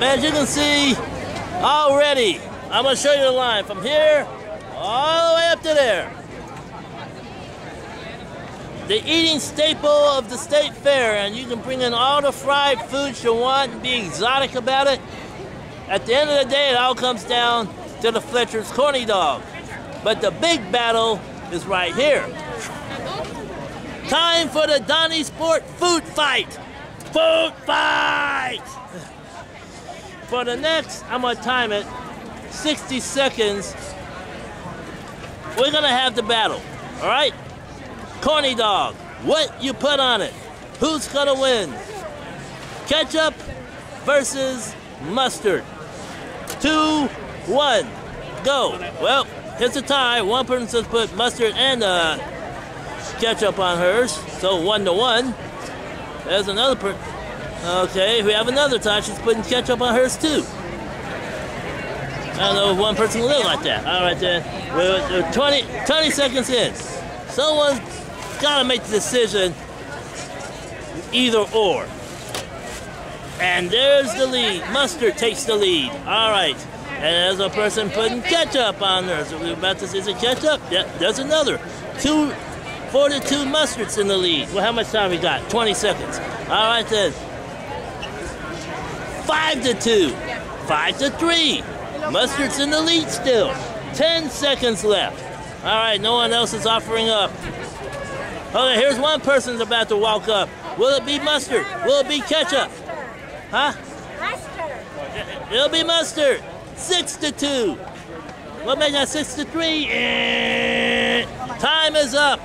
As you can see, already, I'm gonna show you the line from here all the way up to there. The eating staple of the state fair, and you can bring in all the fried foods you want and be exotic about it. At the end of the day, it all comes down to the Fletcher's Corny Dog. But the big battle is right here. Time for the Donnie Sport food fight. Food fight! For the next, I'm gonna time it, 60 seconds. We're gonna have the battle, all right? Corny dog, what you put on it? Who's gonna win? Ketchup versus mustard. Two, one, go. Well, it's a tie. One person put mustard and uh, ketchup on hers, so one to one. There's another person. Okay, we have another tie. She's putting ketchup on hers too. I don't know if one person will live like that. All right then. We're 20, 20 seconds in. Someone's got to make the decision either or. And there's the lead. Mustard takes the lead. All right. And there's a person putting ketchup on there. So we're about to see the ketchup. Yeah, there's another. Two, 42 mustards in the lead. Well, how much time we got? 20 seconds. All right then. Five to two. Five to three. Mustard's in the lead still. 10 seconds left. All right, no one else is offering up. Okay, here's one person's about to walk up. Will it be mustard? Will it be ketchup? Huh? Mustard. It'll be mustard. Six to two. What made that six to three? Eh. Time is up.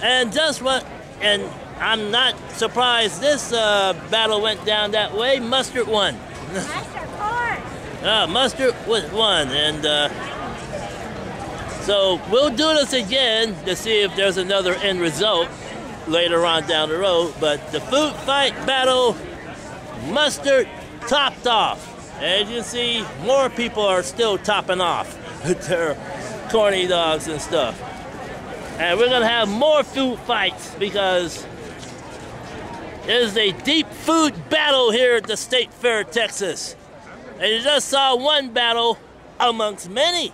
And just what, and I'm not surprised this uh, battle went down that way. Mustard won. Mustard corn. Uh, mustard was one, and uh, so we'll do this again to see if there's another end result later on down the road. But the food fight battle, mustard topped off. As you see, more people are still topping off with their corny dogs and stuff. And we're gonna have more food fights because it is a deep food battle here at the State Fair, of Texas. And you just saw one battle amongst many.